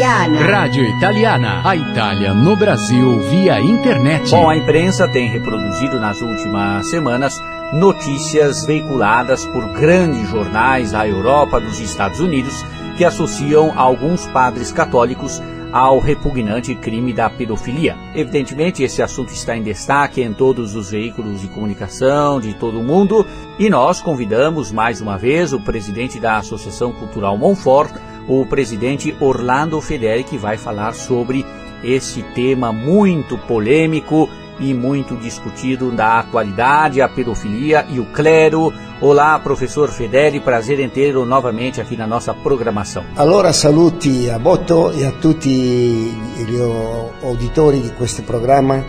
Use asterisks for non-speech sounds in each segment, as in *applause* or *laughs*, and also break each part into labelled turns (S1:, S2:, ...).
S1: Rádio Italiana.
S2: Rádio Italiana. A Itália no Brasil via internet.
S3: Bom, a imprensa tem reproduzido nas últimas semanas notícias veiculadas por grandes jornais da Europa, dos Estados Unidos, que associam alguns padres católicos ao repugnante crime da pedofilia. Evidentemente, esse assunto está em destaque em todos os veículos de comunicação de todo o mundo e nós convidamos mais uma vez o presidente da Associação Cultural Monfort, o presidente Orlando Federi, que vai falar sobre esse tema muito polêmico e muito discutido da atualidade, a pedofilia e o clero. Olá, professor Fedeli, prazer em tê-lo novamente aqui na nossa programação.
S4: Allora saluti a Botto e a tutti gli auditori di questo programma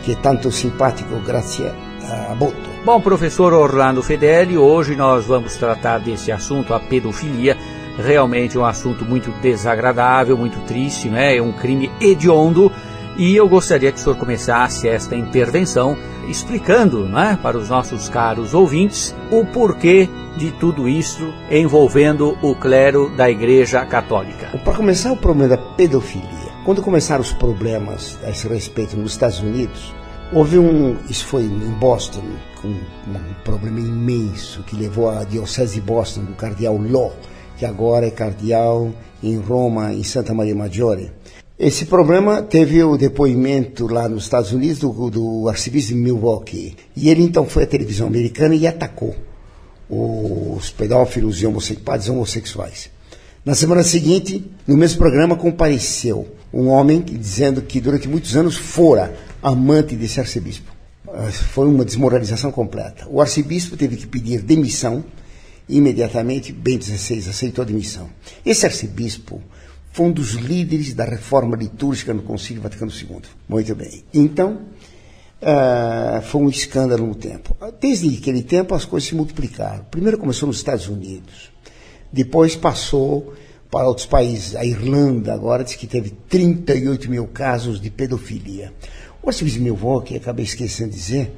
S4: che è tanto simpatico grazie a Botto.
S3: Bom, professor Orlando Fedeli, hoje nós vamos tratar desse assunto, a pedofilia. Realmente um assunto muito desagradável, muito triste, né? É um crime hediondo e eu gostaria que o senhor começasse esta intervenção explicando né, para os nossos caros ouvintes o porquê de tudo isso envolvendo o clero da Igreja Católica.
S4: Para começar, o problema da pedofilia. Quando começaram os problemas a esse respeito nos Estados Unidos, houve um. Isso foi em Boston, com um problema imenso que levou a Diocese de Boston, do cardeal Law, que agora é cardeal em Roma, em Santa Maria Maggiore esse problema teve o depoimento lá nos Estados Unidos do, do arcebispo de Milwaukee. E ele então foi à televisão americana e atacou os pedófilos e homossexuais, homossexuais. Na semana seguinte, no mesmo programa, compareceu um homem dizendo que durante muitos anos fora amante desse arcebispo. Ah, foi uma desmoralização completa. O arcebispo teve que pedir demissão imediatamente. Bem 16 aceitou a demissão. Esse arcebispo foi um dos líderes da reforma litúrgica no Concílio Vaticano II. Muito bem. Então, uh, foi um escândalo no tempo. Desde aquele tempo, as coisas se multiplicaram. Primeiro começou nos Estados Unidos, depois passou para outros países. A Irlanda agora diz que teve 38 mil casos de pedofilia. O arcebispo Milwaukee, acabei esquecendo de dizer,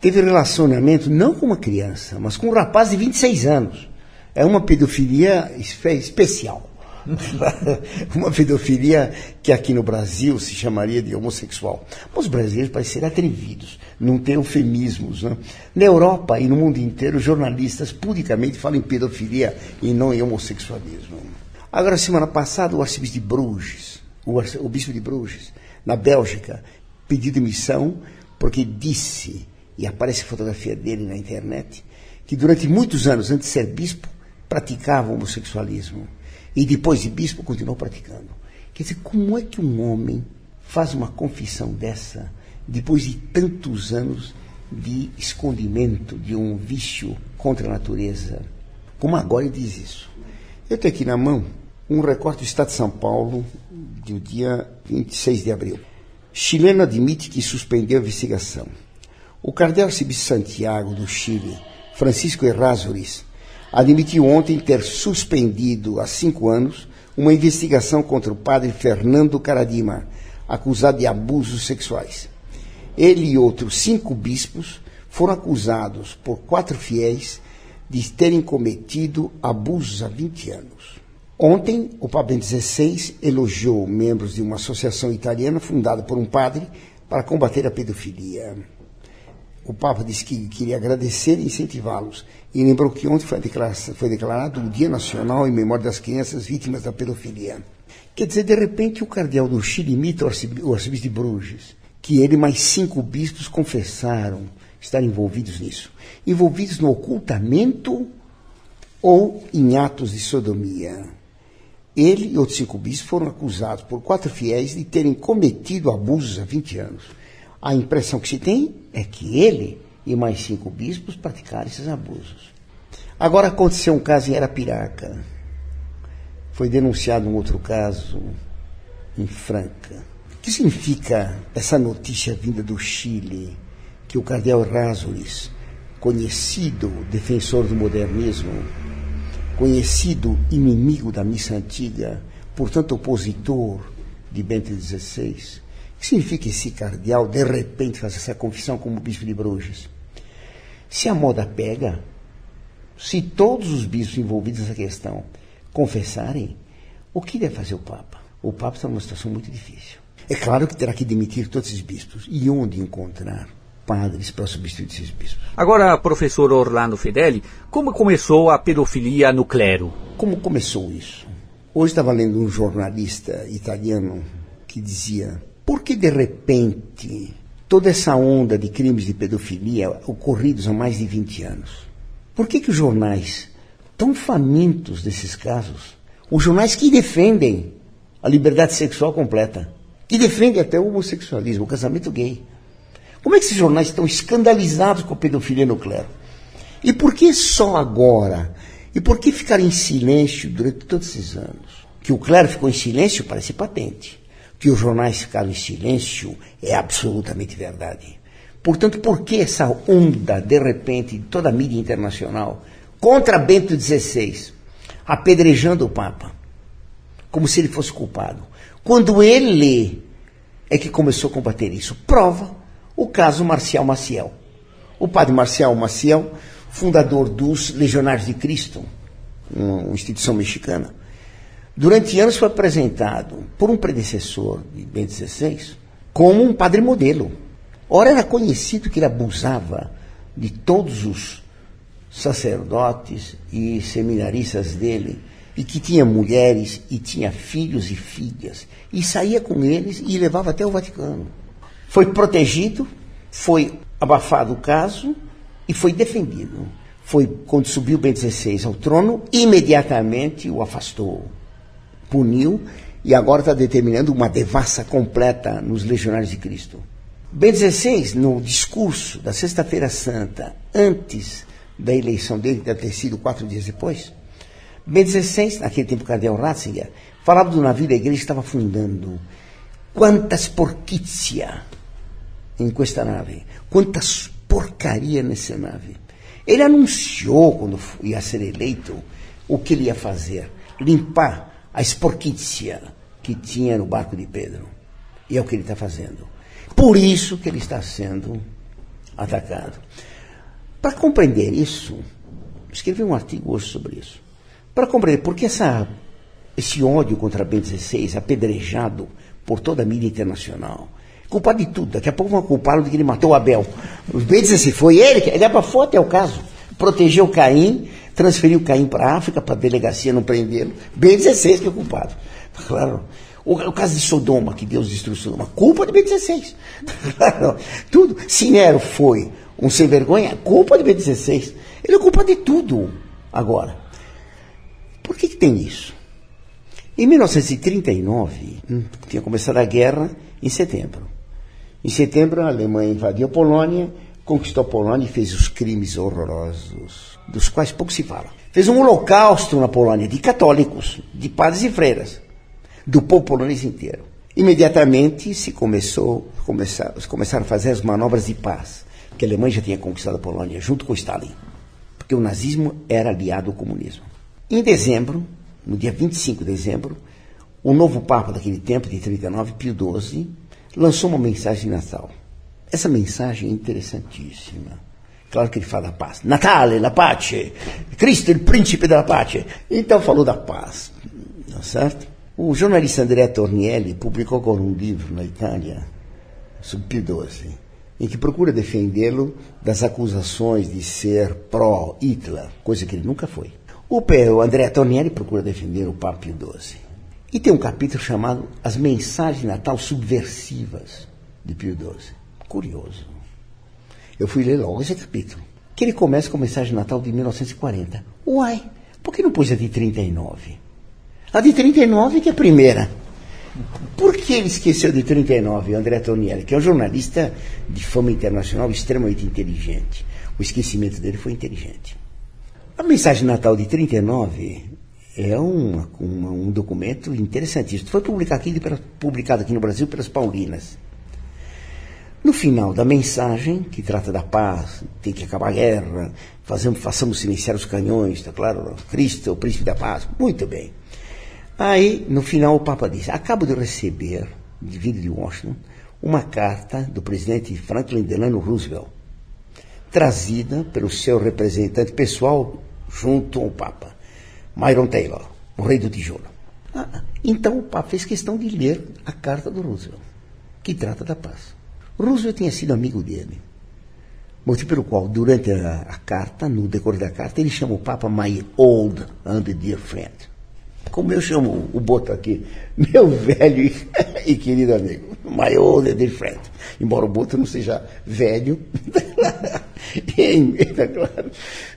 S4: teve relacionamento não com uma criança, mas com um rapaz de 26 anos. É uma pedofilia especial. *laughs* uma pedofilia que aqui no Brasil se chamaria de homossexual. Os brasileiros parecem ser atrevidos, não tem eufemismos. Né? Na Europa e no mundo inteiro, jornalistas publicamente falam em pedofilia e não em homossexualismo. Agora, semana passada, o arcebispo de Bruges, o, o bispo de Bruges, na Bélgica, pediu demissão porque disse, e aparece fotografia dele na internet, que durante muitos anos, antes de ser bispo, praticava homossexualismo e depois de bispo continuou praticando. Quer dizer, como é que um homem faz uma confissão dessa depois de tantos anos de escondimento de um vício contra a natureza? Como agora ele diz isso? Eu tenho aqui na mão um recorte do Estado de São Paulo do dia 26 de abril. Chileno admite que suspendeu a investigação. O cardeal arcebispo Santiago, do Chile, Francisco Errázuriz, admitiu ontem ter suspendido há cinco anos uma investigação contra o padre Fernando Caradima, acusado de abusos sexuais. Ele e outros cinco bispos foram acusados por quatro fiéis de terem cometido abusos há 20 anos. Ontem, o Papa Bento XVI elogiou membros de uma associação italiana fundada por um padre para combater a pedofilia. O Papa disse que queria agradecer e incentivá-los e lembrou que ontem foi, foi declarado o Dia Nacional em memória das crianças vítimas da pedofilia. Quer dizer, de repente, o cardeal do Chile imita o arcebispo de Bruges, que ele mais cinco bispos confessaram estar envolvidos nisso. Envolvidos no ocultamento ou em atos de sodomia. Ele e outros cinco bispos foram acusados por quatro fiéis de terem cometido abusos há 20 anos. A impressão que se tem é que ele e mais cinco bispos praticaram esses abusos. Agora aconteceu um caso em Arapiraca. Foi denunciado um outro caso em Franca. O que significa essa notícia vinda do Chile, que o cardeal Errázuriz, conhecido defensor do modernismo, conhecido inimigo da missa antiga, portanto opositor de Bento XVI, que significa esse cardeal de repente fazer essa confissão como bispo de Bruges? Se a moda pega, se todos os bispos envolvidos nessa questão confessarem, O que deve fazer o Papa? O Papa está numa situação muito difícil. É claro que terá que demitir todos esses bispos. E onde encontrar padres para substituir esses bispos?
S3: Agora, professor Orlando Fedeli, como começou a pedofilia no clero?
S4: Como começou isso? Hoje estava lendo um jornalista italiano que dizia: que de repente toda essa onda de crimes de pedofilia ocorridos há mais de 20 anos? Por que, que os jornais, tão famintos desses casos, os jornais que defendem a liberdade sexual completa, que defendem até o homossexualismo, o casamento gay, como é que esses jornais estão escandalizados com a pedofilia no clero? E por que só agora? E por que ficar em silêncio durante todos esses anos? Que o clero ficou em silêncio parece patente que os jornais ficaram em silêncio é absolutamente verdade. Portanto, por que essa onda, de repente, de toda a mídia internacional contra Bento XVI, apedrejando o Papa, como se ele fosse culpado? Quando ele é que começou a combater isso. Prova o caso Marcial Maciel. O padre Marcial Maciel, fundador dos Legionários de Cristo, uma instituição mexicana, durante anos foi apresentado por um predecessor de Bento XVI como um padre modelo. Ora, era conhecido que ele abusava de todos os sacerdotes e seminaristas dele, e que tinha mulheres e tinha filhos e filhas, e saía com eles e levava até o Vaticano. Foi protegido, foi abafado o caso e foi defendido. Foi quando subiu Bento XVI ao trono, imediatamente o afastou puniu e agora está determinando uma devassa completa nos legionários de Cristo. Ben XVI, no discurso da Sexta-feira Santa, antes da eleição dele, que deve ter sido quatro dias depois, Ben XVI, naquele tempo cardeal Ratzinger, falava do navio da igreja que estava fundando. Quantas porquizia em questa nave, quantas porcaria nessa nave. Ele anunciou, quando ia ser eleito, o que ele ia fazer: limpar a esporquícia que tinha no barco de Pedro. E é o que ele está fazendo. Por isso que ele está sendo atacado. Para compreender isso, escrevi um artigo hoje sobre isso. Para compreender por que essa, esse ódio contra Bento XVI, apedrejado por toda a mídia internacional, culpado de tudo. Daqui a pouco vão culpá-lo de que ele matou Abel. Bento XVI foi ele, que ele é para foto, é o caso. Protegeu Caim, transferiu Caim para a África, para a delegacia não prendê-lo. Ben 16 que é o culpado. Claro. O, o, caso de Sodoma, que Deus destruiu Sodoma, culpa de Ben 16. Claro. Tudo. Sinero foi um sem vergonha, culpa de Ben 16. Ele é culpa de tudo agora. Por que, que tem isso? Em 1939, hum, tinha começado a guerra em setembro. Em setembro, a Alemanha invadiu a Polônia, conquistou a Polônia e fez os crimes horrorosos dos quais pouco se fala. Fez um holocausto na Polônia de católicos, de padres e freiras, do povo polonês inteiro. Imediatamente se começou, começar, começaram a fazer as manobras de paz, porque a Alemanha já tinha conquistado a Polônia junto com Stalin, porque o nazismo era aliado ao comunismo. Em dezembro, no dia 25 de dezembro, o novo Papa daquele tempo, de 39, Pio XII, lançou uma mensagem de Natal. Essa mensagem é interessantíssima. Claro que ele fala da paz. Natale, la pace. Cristo, il príncipe della pace. Então falou da paz. Tá certo? O jornalista Andrea Tornielli publicou agora um livro na Itália sobre Pio XII, em que procura defendê-lo das acusações de ser pró-Hitler, coisa que ele nunca foi. O Andrea Tornielli procura defender o Papa Pio XII. E tem um capítulo chamado As Mensagens de Natal Subversivas de Pio XII. Curioso. Eu fui ler logo esse capítulo. Que ele começa com a mensagem de Natal de 1940. Uai, por que não pôs a de 39? A de 39 que é a primeira. Por que ele esqueceu de 39, André Tonielli, que é um jornalista de fama internacional extremamente inteligente? O esquecimento dele foi inteligente. A mensagem de Natal de 39 é uma, um documento interessantíssimo. Foi publicado aqui, publicado aqui no Brasil pelas Paulinas. No final da mensagem, que trata da paz, tem que acabar a guerra, fazemos, façamos silenciar os canhões, está claro? Cristo, o príncipe da paz. Muito bem. Aí, no final, o Papa disse: Acabo de receber, de vida de Washington, uma carta do presidente Franklin Delano Roosevelt, trazida pelo seu representante pessoal junto ao Papa, Myron Taylor, o rei do tijolo. Ah, então o Papa fez questão de ler a carta do Roosevelt, que trata da paz. Roosevelt tinha sido amigo dele, motivo pelo qual, durante a, a carta, no decorrer da carta, ele chama o Papa My Old and Dear Friend. Como eu chamo o Boto aqui, *laughs* meu velho e, e querido amigo, My Old and Dear Friend. Embora o Boto não seja velho. *laughs*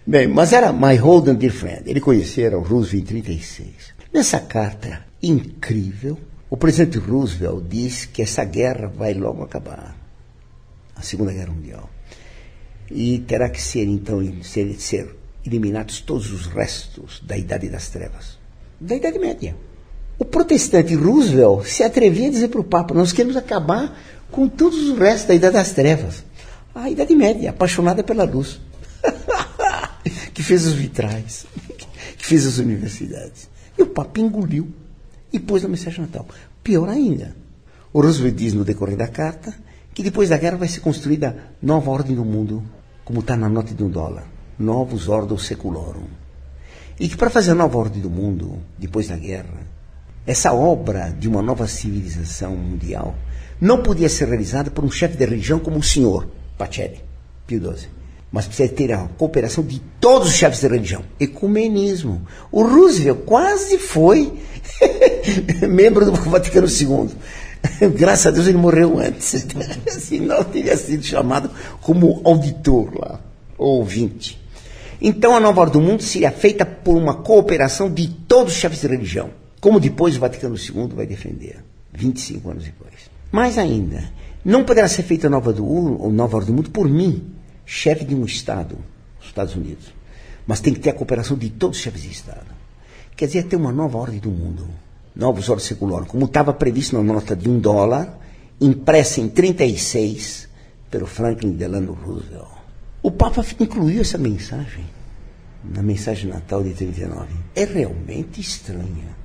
S4: Bem, mas era My Old and Dear Friend. Ele conhecera o Roosevelt em 36. Nessa carta incrível, o presidente Roosevelt diz que essa guerra vai logo acabar a Segunda Guerra Mundial. E terá que ser, então, ser, ser eliminados todos os restos da Idade das Trevas, da Idade Média. O protestante Roosevelt se atrevia a dizer para o Papa: Nós queremos acabar com todos os restos da Idade das Trevas. A Idade Média, apaixonada pela luz, *laughs* que fez os vitrais, *laughs* que fez as universidades. E o Papa engoliu e pôs na mensagem natal. Pior ainda, o Roosevelt diz no decorrer da carta que depois da guerra vai ser construída nova ordem do mundo, como está na nota de um dólar, novos ordo seculorum. E que para fazer a nova ordem do mundo, depois da guerra, essa obra de uma nova civilização mundial não podia ser realizada por um chefe de religião como o senhor Pacelli, Pio XII. Mas precisa ter a cooperação de todos os chefes de religião. Ecumenismo. O Roosevelt quase foi *laughs* membro do Vaticano II. *laughs* Graças a Deus ele morreu antes. *laughs* Senão teria sido chamado como auditor lá, ou ouvinte. Então a nova ordem do mundo seria feita por uma cooperação de todos os chefes de religião, como depois o Vaticano II vai defender, 25 anos depois. Mais ainda, não poderá ser feita a nova, do, nova ordem do mundo por mim, chefe de um Estado, os Estados Unidos. Mas tem que ter a cooperação de todos os chefes de Estado. Quer dizer, ter uma nova ordem do mundo novos ordens seculares, como estava previsto na nota de um dólar, impressa em 36 pelo Franklin Delano Roosevelt. O Papa incluiu essa mensagem na mensagem Natal de 39. É realmente estranha.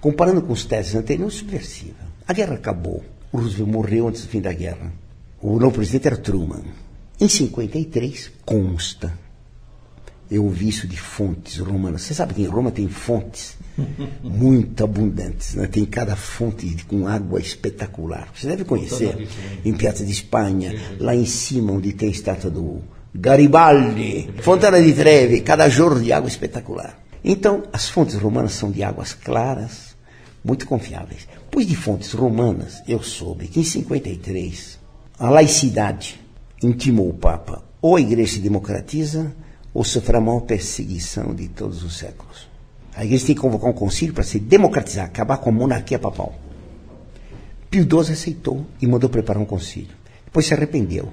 S4: Comparando com os teses anteriores, subversiva. A guerra acabou. O Roosevelt morreu antes do fim da guerra. O novo presidente era Truman. Em 53, consta. Eu ouvi isso de fontes romanas. Você sabe que em Roma tem fontes *laughs* muito abundantes. Né? Tem cada fonte com água espetacular. Você deve conhecer em Piazza de Espanha, lá em cima onde tem a estátua do Garibaldi, Fontana di Trevi, cada jorro de água espetacular. Então, as fontes romanas são de águas claras, muito confiáveis. Pois de fontes romanas, eu soube que em 53 a laicidade intimou o Papa ou a igreja se democratiza ou sofrerá a maior perseguição de todos os séculos. A igreja tem que convocar um concílio para se democratizar, acabar com a monarquia papal. Pio XII aceitou e mandou preparar um concílio. Depois se arrependeu,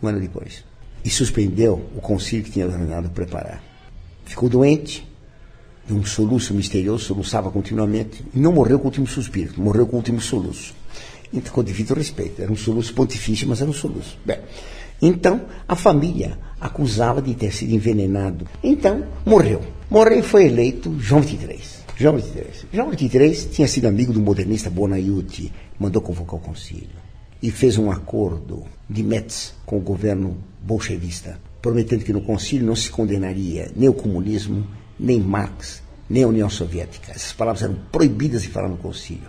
S4: um ano depois, e suspendeu o concílio que tinha ordenado preparar. Ficou doente, de um soluço misterioso, soluçava continuamente, e não morreu com o último suspiro, morreu com o último soluço. Então, com devido respeito, era um soluço pontifício, mas era um soluço. Bem, então, a família acusava de ter sido envenenado. Então, morreu. Morreu e foi eleito João 23. João 23. João 23 tinha sido amigo do modernista Bonaiuti, mandou convocar o concílio e fez um acordo de Metz com o governo bolchevista, prometendo que no concílio não se condenaria nem o comunismo, nem Marx, nem a União Soviética. Essas palavras eram proibidas de falar no concílio.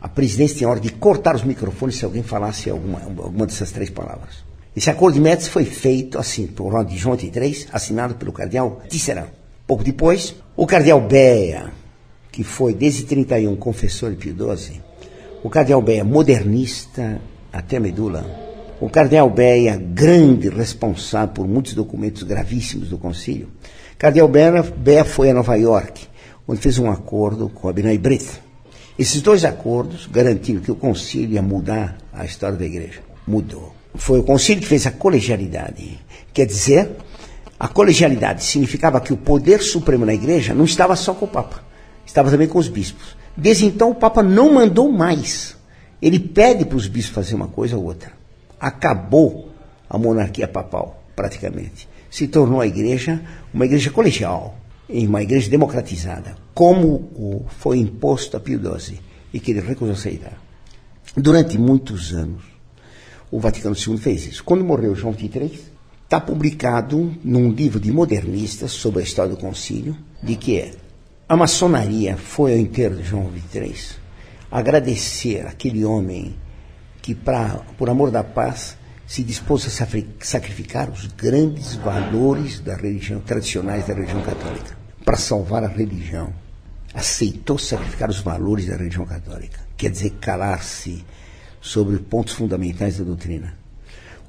S4: A presidência tinha ordem de cortar os microfones se alguém falasse alguma, alguma dessas três palavras. Esse acordo de Metz foi feito assim, por ordem de João XXIII, assinado pelo cardeal Tisserand. Pouco depois, o cardeal Beia, que foi desde 31 confessor de Pio XII, o cardeal Beia modernista até a medula, o cardeal Beia grande responsável por muitos documentos gravíssimos do concílio, cardeal Beia, foi a Nova York, onde fez um acordo com Abinai Brit. Esses dois acordos garantiram que o concílio ia mudar a história da igreja. Mudou. Foi o concílio que fez a colegialidade. Quer dizer, a colegialidade significava que o poder supremo na igreja não estava só com o Papa, estava também com os bispos. Desde então o Papa não mandou mais. Ele pede para os bispos fazer uma coisa ou outra. Acabou a monarquia papal, praticamente. Se tornou a igreja uma igreja colegial, uma igreja democratizada, como foi imposto a Pio XII e que ele recusou aceitar. Durante muitos anos, o Vaticano II fez isso. Quando morreu João XXIII, está publicado num livro de modernistas sobre a história do concílio, de que A maçonaria foi ao enterro de João XXIII agradecer aquele homem que, pra, por amor da paz, se dispôs a sacrificar os grandes valores da religião tradicionais da religião católica para salvar a religião. Aceitou sacrificar os valores da religião católica, quer dizer, calar-se sobre pontos fundamentais da doutrina.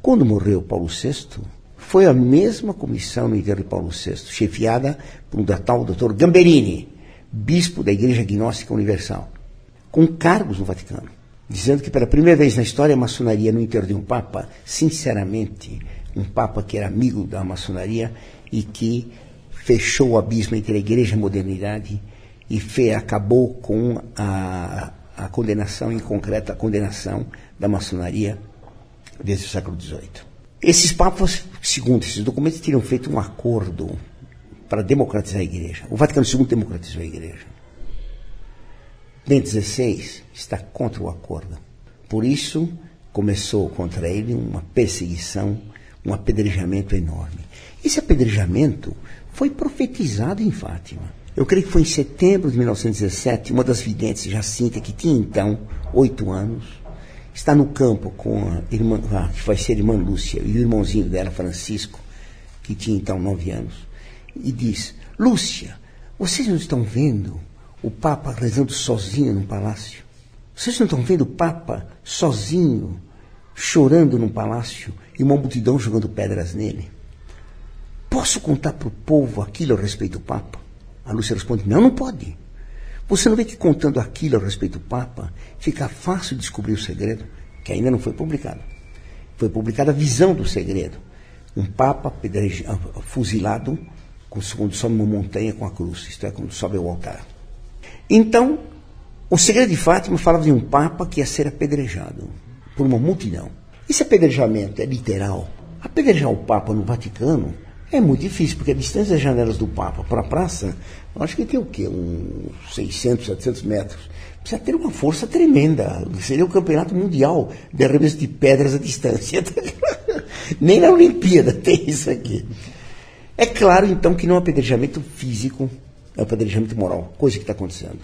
S4: Quando morreu Paulo VI, foi a mesma comissão no enterro de Paulo VI, chefiada por um tal doutor Gamberini, bispo da Igreja Gnóstica Universal, com cargos no Vaticano, dizendo que pela primeira vez na história a maçonaria no enterro de um papa, sinceramente, um papa que era amigo da maçonaria e que fechou o abismo entre a igreja e a modernidade e fe, acabou com a, a condenação, em concreto, a condenação da maçonaria desde o século XVIII. Esses papas, segundo esses documentos, teriam feito um acordo para democratizar a igreja. O Vaticano II democratizou a igreja. Bento XVI está contra o acordo. Por isso, começou contra ele uma perseguição, um apedrejamento enorme. Esse apedrejamento foi profetizado em Fátima. Eu creio que foi em setembro de 1917, uma das videntes, Jacinta, que tinha então oito anos, está no campo com a irmã, a, que vai ser irmã Lúcia, e o irmãozinho dela, Francisco, que tinha então nove anos, e diz: Lúcia, vocês não estão vendo o Papa rezando sozinho no palácio? Vocês não estão vendo o Papa sozinho, chorando no palácio, e uma multidão jogando pedras nele? Posso contar para o povo aquilo a respeito do Papa? A Lúcia responde: Não, não pode. Você não vê que contando aquilo a respeito do Papa, fica fácil descobrir o segredo, que ainda não foi publicado. Foi publicada a visão do segredo. Um Papa fuzilado quando sobe uma montanha com a cruz, isto é, quando sobe ao altar. Então, o segredo de Fátima falava de um Papa que ia ser apedrejado por uma multidão. Esse apedrejamento é literal. Apedrejar o Papa no Vaticano é muito difícil, porque a distância das janelas do Papa para a praça, acho que tem o quê? Uns 600, 700 metros. Precisa ter uma força tremenda. Seria o campeonato mundial de arremesso de pedras à distância. *laughs* Nem na Olimpíada tem isso aqui. É claro, então, que não é um apedrejamento físico, é um apedrejamento moral, coisa que está acontecendo.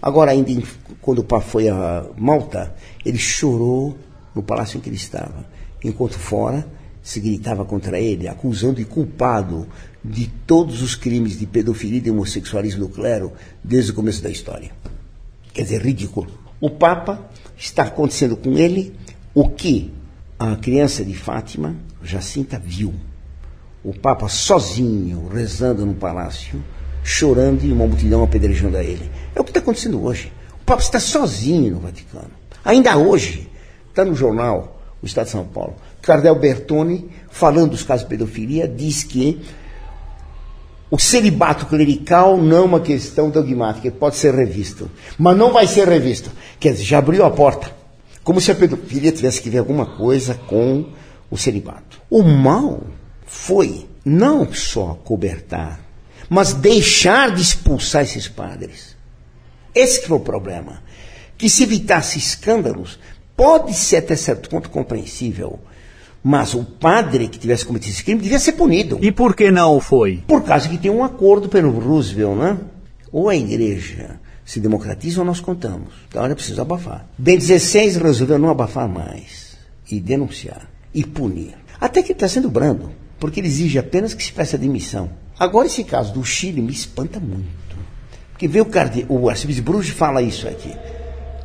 S4: Agora, ainda em, quando o Papa foi a Malta, ele chorou no palácio em que ele estava. Enquanto fora, se gritava contra ele, acusando e culpado de todos os crimes de pedofilia e de homossexualismo do clero desde o começo da história. Quer dizer, ridículo. O Papa está acontecendo com ele o que a criança de Fátima, Jacinta, viu. O Papa sozinho, rezando no palácio, chorando e uma multidão apedrejando a ele. É o que está acontecendo hoje. O Papa está sozinho no Vaticano. Ainda hoje, está no jornal, o Estado de São Paulo. Cardel Bertoni, falando dos casos de pedofilia, diz que o celibato clerical não é uma questão dogmática, pode ser revisto, mas não vai ser revisto. Quer dizer, já abriu a porta. Como se a pedofilia tivesse que ver alguma coisa com o celibato. O mal foi não só cobertar, mas deixar de expulsar esses padres. Esse foi o problema. Que se evitasse escândalos, pode ser até certo ponto compreensível. Mas o padre que tivesse cometido esse crime devia ser punido.
S3: E por que não foi?
S4: Por causa que tem um acordo pelo Roosevelt, né? Ou a igreja se democratiza ou nós contamos. Então era preciso abafar. Bem 16 resolveu não abafar mais. E denunciar. E punir. Até que está sendo brando. Porque ele exige apenas que se peça demissão. Agora esse caso do Chile me espanta muito. Porque vê o, carde... o arcebispo Bruges fala isso aqui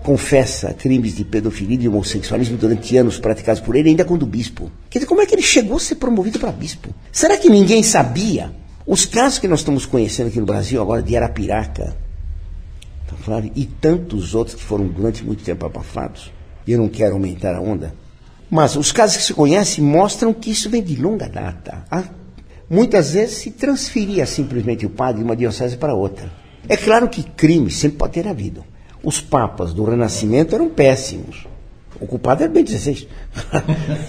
S4: confessa crimes de pedofilia e de homossexualismo durante anos praticados por ele, ainda quando bispo. Quer dizer, como é que ele chegou a ser promovido para bispo? Será que ninguém sabia? Os casos que nós estamos conhecendo aqui no Brasil agora de Arapiraca, e tantos outros que foram durante muito tempo abafados, eu não quero aumentar a onda, mas os casos que se conhecem mostram que isso vem de longa data. Muitas vezes se transferia simplesmente o padre de uma diocese para outra. É claro que crime sempre pode ter havido. Os papas do Renascimento eram péssimos. O culpado era Bento XVI.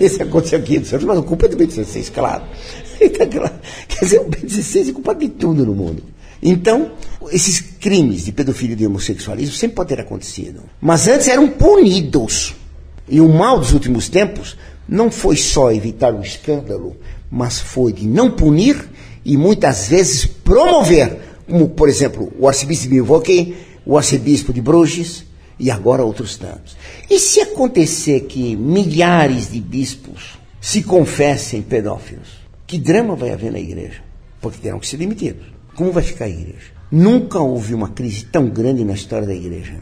S4: Esse *laughs* aconteceu aqui, mas o culpa é do Bento XVI, claro. *laughs* Quer dizer, o Bento XVI é culpado de tudo no mundo. Então, esses crimes de pedofilia e de homossexualismo sempre podem ter acontecido. Mas antes eram punidos. E o mal dos últimos tempos não foi só evitar o escândalo, mas foi de não punir e muitas vezes promover como, por exemplo, o arcebispo de Milwaukee, o arcebispo de Bruges e agora outros tantos. E se acontecer que milhares de bispos se confessem pedófilos, que drama vai haver na igreja? Porque terão que ser demitidos. Como vai ficar a igreja? Nunca houve uma crise tão grande na história da igreja.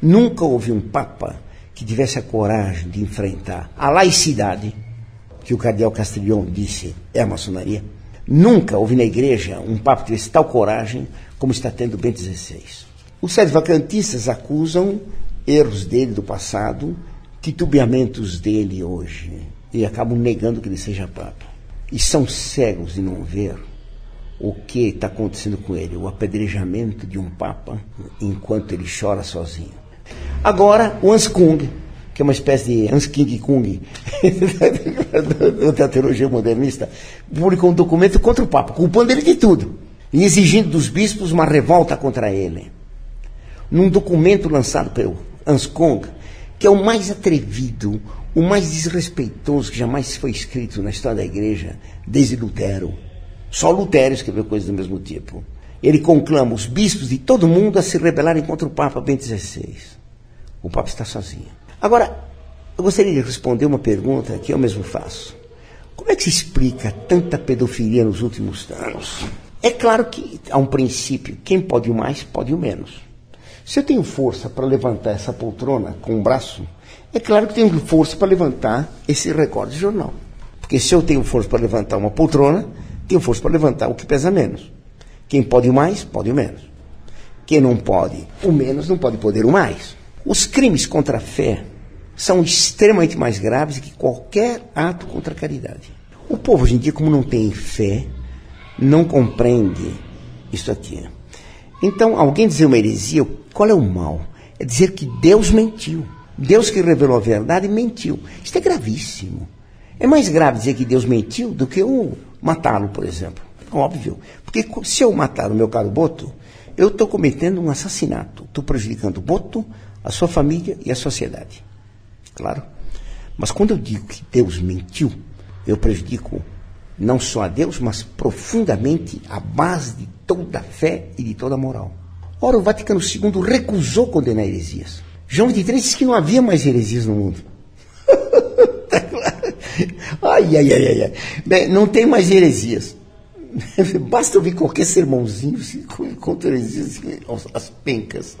S4: Nunca houve um papa que tivesse a coragem de enfrentar a laicidade, que o cardeal Castrillon disse é a maçonaria. Nunca houve na igreja um papa que tivesse tal coragem como está tendo Bento XVI. Os sete vacantistas acusam erros dele do passado, titubeamentos dele hoje, e acabam negando que ele seja papa. E são cegos de não ver o que está acontecendo com ele, o apedrejamento de um papa enquanto ele chora sozinho. Agora, o Hans Kung, que é uma espécie de Hans King Kung *laughs* da teologia modernista, publicou um documento contra o Papa, culpando ele de tudo e exigindo dos bispos uma revolta contra ele. Num documento lançado pelo Hans Kung, que é o mais atrevido, o mais desrespeitoso que jamais foi escrito na história da igreja, desde Lutero. Só Lutero escreveu coisas do mesmo tipo. Ele conclama os bispos de todo mundo a se rebelarem contra o Papa Bento XVI. O Papa está sozinho. Agora, eu gostaria de responder uma pergunta que eu mesmo faço. Como é que se explica tanta pedofilia nos últimos anos? É claro que há um princípio: quem pode o mais, pode o menos. Se eu tenho força para levantar essa poltrona com um braço, é claro que tenho força para levantar esse recorde de jornal. Porque se eu tenho força para levantar uma poltrona, tenho força para levantar o que pesa menos. Quem pode o mais, pode o menos. Quem não pode o menos, não pode poder o mais. Os crimes contra a fé são extremamente mais graves que qualquer ato contra a caridade. O povo hoje em dia, como não tem fé, não compreende isso aqui. Então, alguém dizer uma heresia, qual é o mal? É dizer que Deus mentiu. Deus que revelou a verdade mentiu. Isso é gravíssimo. É mais grave dizer que Deus mentiu do que eu matá-lo, por exemplo. Óbvio. Porque se eu matar o meu caro Boto, eu estou cometendo um assassinato. Estou prejudicando o Boto, a sua família e a sociedade. Claro. Mas quando eu digo que Deus mentiu, eu prejudico não só a Deus, mas profundamente a base de toda a fé e de toda a moral. Ora, o Vaticano II recusou condenar heresias. João 23 disse que não havia mais heresias no mundo. *laughs* ai, ai, ai, ai. Bem, não tem mais heresias. *laughs* Basta ouvir qualquer sermãozinho contra heresias, as pencas.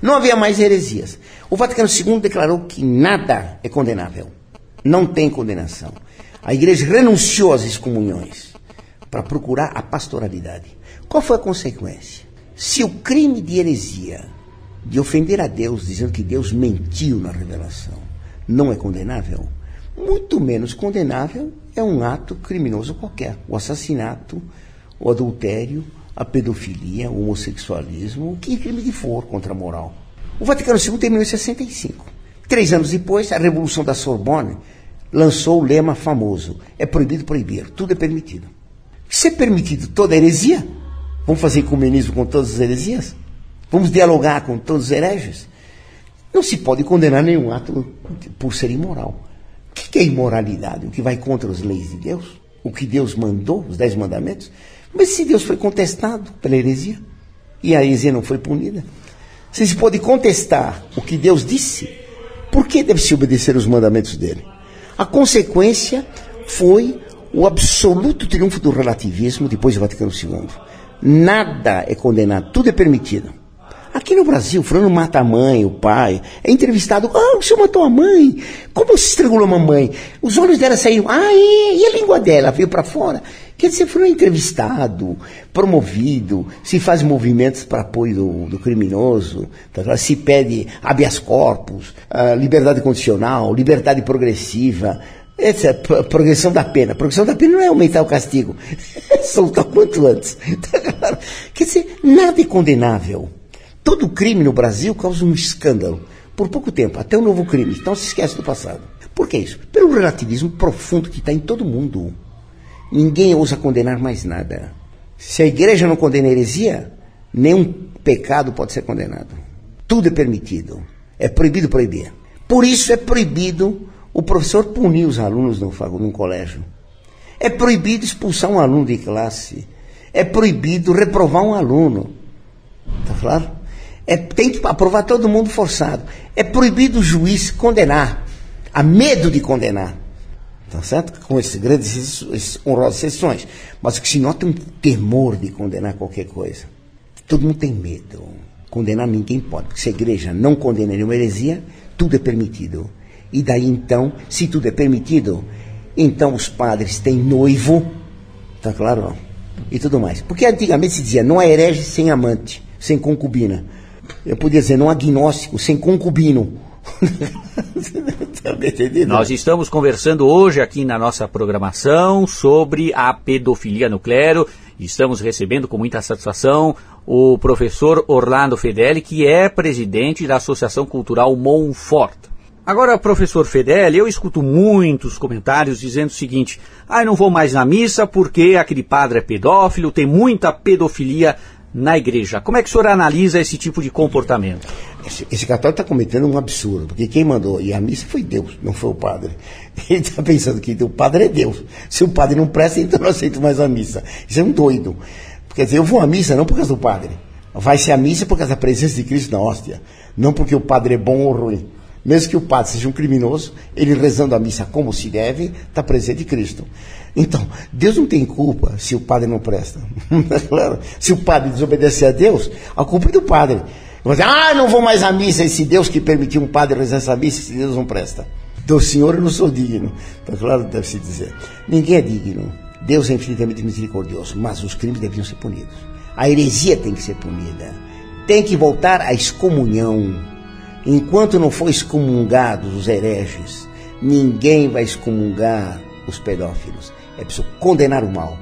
S4: Não havia mais heresias. O Vaticano II declarou que nada é condenável. Não tem condenação. A igreja renunciou às excomunhões para procurar a pastoralidade. Qual foi a consequência? Se o crime de heresia, de ofender a Deus, dizendo que Deus mentiu na revelação, não é condenável, muito menos condenável é um ato criminoso qualquer. O assassinato, o adultério, a pedofilia, o homossexualismo, que crime de for contra a moral. O Vaticano II terminou em 65. Três anos depois, a Revolução da Sorbonne lançou o lema famoso: é proibido proibir, tudo é permitido. Se é permitido toda heresia, vamos fazer comunismo com todas as heresias? Vamos dialogar com todos os hereges? Não se pode condenar nenhum ato por ser imoral. O que é imoralidade? O que vai contra as leis de Deus? O que Deus mandou, os dez mandamentos? Mas se Deus foi contestado pela heresia e a heresia não foi punida, se se pode contestar o que Deus disse, por que deve-se obedecer os mandamentos dele? A consequência foi o absoluto triunfo do relativismo depois do Vaticano II. Nada é condenado, tudo é permitido. Aqui no Brasil, o fulano mata a mãe, o pai, é entrevistado, ah, o senhor matou a mãe, como você estrangulou a mamãe? Os olhos dela saíram, ah, e, a língua dela veio para fora? Quer dizer, foi entrevistado, promovido, se faz movimentos para apoio do, do criminoso, tá se pede habeas corpus, uh, liberdade condicional, liberdade progressiva, essa é progressão da pena. Progressão da pena não é aumentar o castigo, *laughs* é soltar quanto antes. Tá Quer dizer, nada é condenável. Todo crime no Brasil causa um escândalo. Por pouco tempo, até um novo crime. Então se esquece do passado. Por que isso? Pelo relativismo profundo que está em todo mundo. Ninguém ousa condenar mais nada. Se a igreja não condena heresia, nenhum pecado pode ser condenado. Tudo é permitido. É proibido proibir. Por isso é proibido o professor punir os alunos no, no colégio. É proibido expulsar um aluno de classe. É proibido reprovar um aluno. Tá claro? É, tem que aprovar todo mundo forçado. É proibido o juiz condenar. Há medo de condenar. Tá certo? Com esses grandes esses honrosas exceções. Mas o que se nota é um temor de condenar qualquer coisa. Todo mundo tem medo. Condenar ninguém pode. Porque se a igreja não condena nenhuma heresia, tudo é permitido. E daí então, se tudo é permitido, então os padres têm noivo, tá claro? E tudo mais. Porque antigamente se dizia, não há herege sem amante, sem concubina. Eu podia dizer, não há gnóstico sem concubino. *laughs*
S3: Tá Nós estamos conversando hoje aqui na nossa programação sobre a pedofilia no clero. Estamos recebendo com muita satisfação o professor Orlando Fedeli, que é presidente da Associação Cultural Monfort. Agora, professor Fedeli, eu escuto muitos comentários dizendo o seguinte: ah, eu não vou mais na missa porque aquele padre é pedófilo, tem muita pedofilia na igreja. Como é que o senhor analisa esse tipo de comportamento?
S4: Esse, esse católico está cometendo um absurdo, porque quem mandou ir à missa foi Deus, não foi o padre. *laughs* Ele está pensando que o padre é Deus. Se o padre não presta, *laughs* então não aceito mais a missa. Isso é um doido. Quer dizer, eu vou à missa não por causa do padre. Vai ser a missa por causa da presença de Cristo na hóstia. Não porque o padre é bom ou ruim. Mesmo que o padre seja um criminoso, ele rezando a missa como se deve, está presente Cristo. Então, Deus não tem culpa se o padre não presta. *laughs* se o padre desobedecer a Deus, a culpa é do padre. Dizer, ah, não vou mais à missa, esse Deus que permitiu um padre rezar essa missa, esse Deus não presta. Do Senhor eu não sou digno. Está claro, deve se dizer. Ninguém é digno. Deus é infinitamente misericordioso, mas os crimes deviam ser punidos. A heresia tem que ser punida. Tem que voltar à excomunhão Enquanto não for excomungados os hereges, ninguém vai excomungar os pedófilos. É preciso condenar o mal.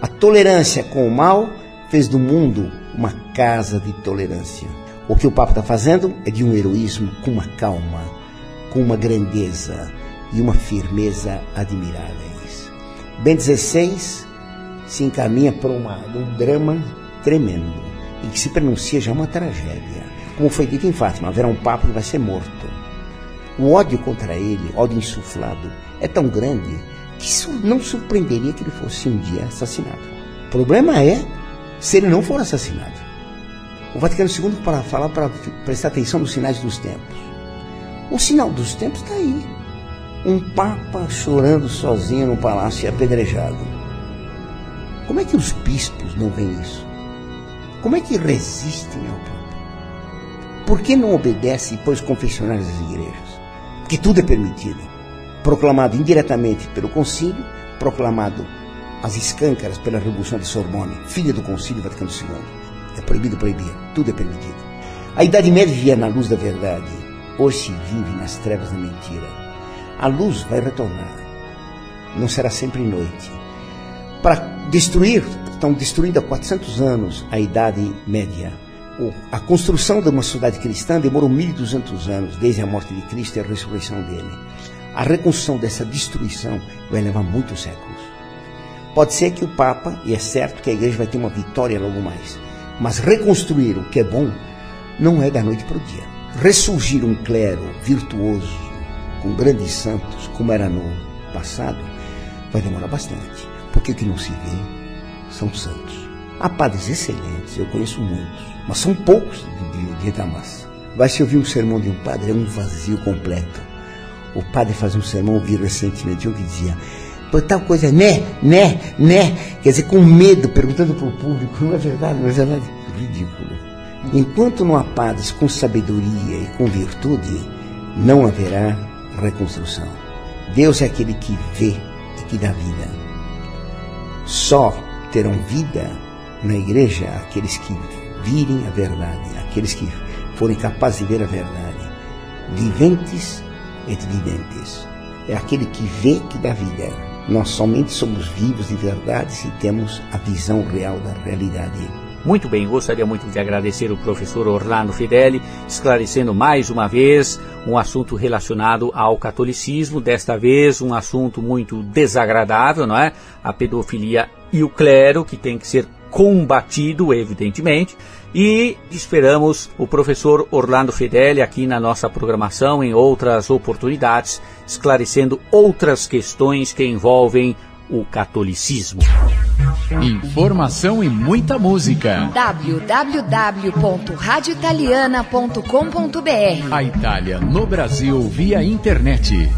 S4: A tolerância com o mal fez do mundo uma casa de tolerância. O que o Papa está fazendo é de um heroísmo com uma calma, com uma grandeza e uma firmeza admiráveis. Ben XVI se encaminha para uma, um drama tremendo e que se pronuncia já uma tragédia. Como foi dito em Fátima, haverá um Papa que vai ser morto. O ódio contra ele, ódio insuflado, é tão grande isso não surpreenderia que ele fosse um dia assassinado. O problema é se ele não for assassinado. O Vaticano II para falar para prestar atenção nos sinais dos tempos. O sinal dos tempos está aí. Um Papa chorando sozinho no palácio e apedrejado. Como é que os bispos não veem isso? Como é que resistem ao Papa? Por que não obedece, pois, confessionários das igrejas? Porque tudo é permitido. Proclamado indiretamente pelo concílio, proclamado às escâncaras pela Revolução de Sorbonne, filha do concílio Vaticano II. É proibido proibir, tudo é permitido. A Idade Média vivia na luz da verdade, hoje se vive nas trevas da mentira. A luz vai retornar, não será sempre noite. Para destruir, estão destruindo há 400 anos a Idade Média a construção de uma sociedade cristã demorou 1.200 anos, desde a morte de Cristo e a ressurreição dele. A reconstrução dessa destruição vai levar muitos séculos. Pode ser que o Papa, e é certo que a igreja vai ter uma vitória logo mais, mas reconstruir o que é bom não é da noite para o dia. Ressurgir um clero virtuoso, com grandes santos, como era no passado, vai demorar bastante, porque o que não se vê são santos. Há padres excelentes, eu conheço muitos, mas são poucos de, de Damas. Vai se ouvir um sermão de um padre, é um vazio completo. O padre faz um sermão, ouvi recentemente um que dizia, por tal coisa, né, né, né, quer dizer, com medo, perguntando para o público, não é verdade, não é verdade? Ridículo. Enquanto não há padres com sabedoria e com virtude, não haverá reconstrução. Deus é aquele que vê e que dá vida. Só terão vida na igreja aqueles que virem a verdade, aqueles que forem capazes de ver a verdade. Viventes et videntes. É aquele que vê que dá vida. Nós somente somos vivos de verdade se temos a visão real da realidade.
S3: Muito bem, gostaria muito de agradecer o professor Orlando Fideli, esclarecendo mais uma vez um assunto relacionado ao catolicismo, desta vez um assunto muito desagradável, não é? A pedofilia e o clero, que tem que ser combatido, evidentemente, e esperamos o professor Orlando Fedeli aqui na nossa programação em outras oportunidades, esclarecendo outras questões que envolvem o catolicismo.
S2: Informação e muita música.
S1: www.radioitaliana.com.br
S2: A Itália no Brasil via internet.